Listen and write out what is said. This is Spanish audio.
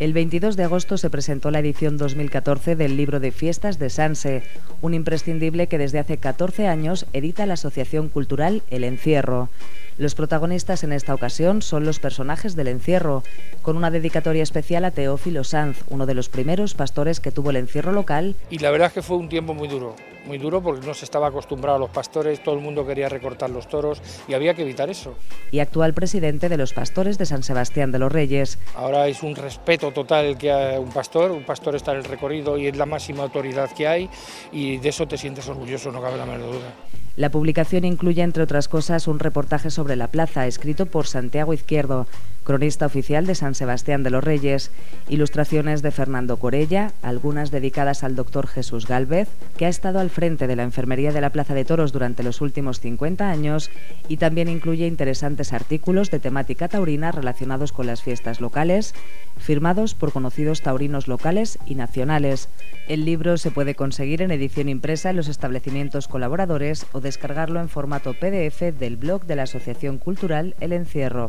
El 22 de agosto se presentó la edición 2014 del libro de fiestas de Sanse, un imprescindible que desde hace 14 años edita la Asociación Cultural El Encierro. Los protagonistas en esta ocasión son los personajes del encierro, con una dedicatoria especial a Teófilo Sanz, uno de los primeros pastores que tuvo el encierro local. Y la verdad es que fue un tiempo muy duro, muy duro porque no se estaba acostumbrado a los pastores, todo el mundo quería recortar los toros y había que evitar eso. Y actual presidente de los pastores de San Sebastián de los Reyes. Ahora es un respeto total que a un pastor, un pastor está en el recorrido y es la máxima autoridad que hay y de eso te sientes orgulloso, no cabe la menor duda. La publicación incluye, entre otras cosas, un reportaje sobre la plaza, escrito por Santiago Izquierdo, cronista oficial de San Sebastián de los Reyes, ilustraciones de Fernando Corella, algunas dedicadas al doctor Jesús Gálvez, que ha estado al frente de la enfermería de la Plaza de Toros durante los últimos 50 años, y también incluye interesantes artículos de temática taurina relacionados con las fiestas locales, firmados por conocidos taurinos locales y nacionales. El libro se puede conseguir en edición impresa en los establecimientos colaboradores o descargarlo en formato PDF del blog de la Asociación Cultural El Encierro.